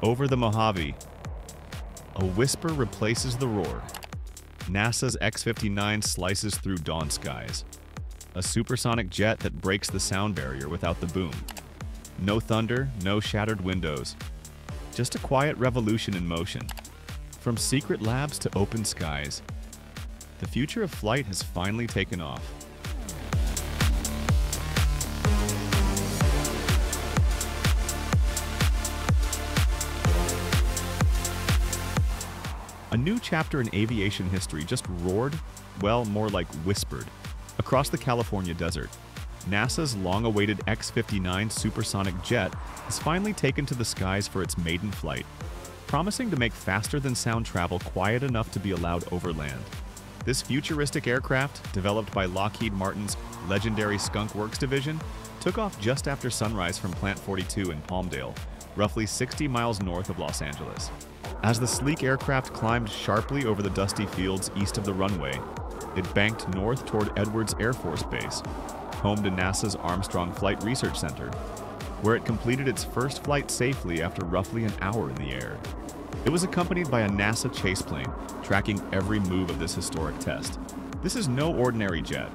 Over the Mojave, a whisper replaces the roar. NASA's X-59 slices through dawn skies. A supersonic jet that breaks the sound barrier without the boom. No thunder, no shattered windows. Just a quiet revolution in motion. From secret labs to open skies, the future of flight has finally taken off. A new chapter in aviation history just roared, well, more like whispered, across the California desert. NASA's long awaited X 59 supersonic jet has finally taken to the skies for its maiden flight, promising to make faster than sound travel quiet enough to be allowed overland. This futuristic aircraft, developed by Lockheed Martin's legendary Skunk Works division, took off just after sunrise from Plant 42 in Palmdale, roughly 60 miles north of Los Angeles. As the sleek aircraft climbed sharply over the dusty fields east of the runway, it banked north toward Edwards Air Force Base, home to NASA's Armstrong Flight Research Center, where it completed its first flight safely after roughly an hour in the air. It was accompanied by a NASA chase plane, tracking every move of this historic test. This is no ordinary jet.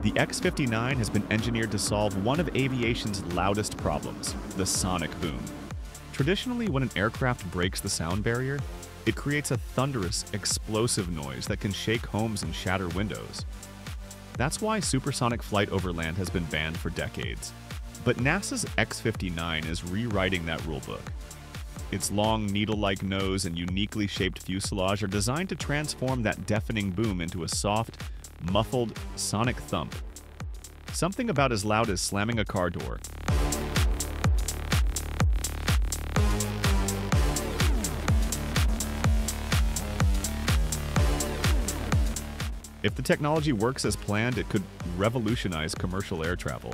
The X-59 has been engineered to solve one of aviation's loudest problems, the sonic boom. Traditionally, when an aircraft breaks the sound barrier, it creates a thunderous, explosive noise that can shake homes and shatter windows. That's why supersonic flight over land has been banned for decades. But NASA's X-59 is rewriting that rulebook. Its long, needle-like nose and uniquely shaped fuselage are designed to transform that deafening boom into a soft, muffled, sonic thump. Something about as loud as slamming a car door. If the technology works as planned, it could revolutionize commercial air travel,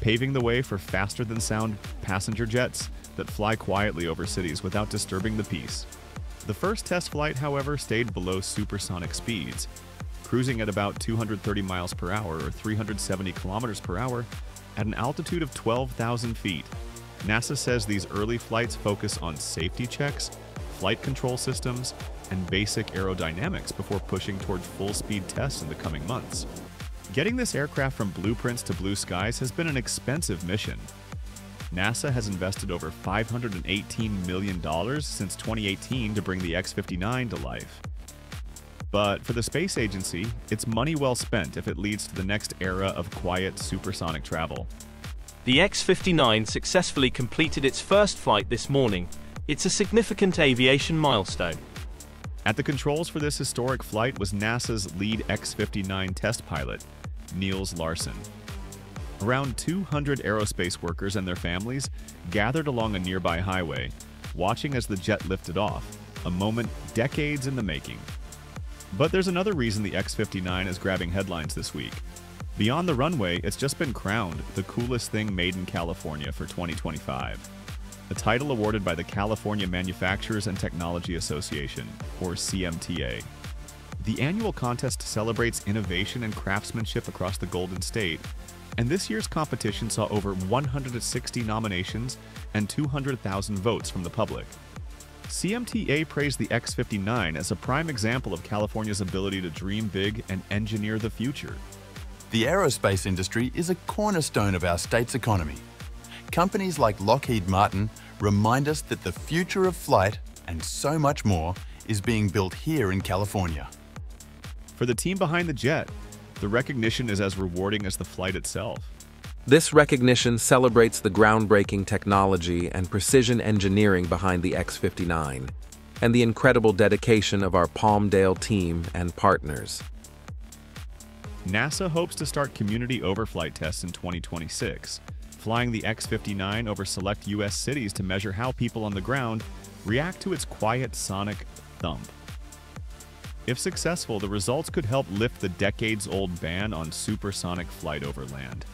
paving the way for faster than sound passenger jets that fly quietly over cities without disturbing the peace. The first test flight, however, stayed below supersonic speeds, cruising at about 230 miles per hour or 370 kilometers per hour at an altitude of 12,000 feet. NASA says these early flights focus on safety checks, flight control systems, and basic aerodynamics before pushing toward full-speed tests in the coming months. Getting this aircraft from blueprints to blue skies has been an expensive mission. NASA has invested over $518 million since 2018 to bring the X-59 to life. But for the space agency, it's money well spent if it leads to the next era of quiet supersonic travel. The X-59 successfully completed its first flight this morning. It's a significant aviation milestone. At the controls for this historic flight was NASA's lead X-59 test pilot, Nils Larson. Around 200 aerospace workers and their families gathered along a nearby highway, watching as the jet lifted off, a moment decades in the making. But there's another reason the X-59 is grabbing headlines this week. Beyond the runway, it's just been crowned the coolest thing made in California for 2025. A title awarded by the California Manufacturers and Technology Association, or CMTA. The annual contest celebrates innovation and craftsmanship across the Golden State, and this year's competition saw over 160 nominations and 200,000 votes from the public. CMTA praised the X59 as a prime example of California's ability to dream big and engineer the future. The aerospace industry is a cornerstone of our state's economy. Companies like Lockheed Martin remind us that the future of flight, and so much more, is being built here in California. For the team behind the jet, the recognition is as rewarding as the flight itself. This recognition celebrates the groundbreaking technology and precision engineering behind the X-59 and the incredible dedication of our Palmdale team and partners. NASA hopes to start community overflight tests in 2026, flying the X-59 over select U.S. cities to measure how people on the ground react to its quiet sonic thump. If successful, the results could help lift the decades-old ban on supersonic flight over land.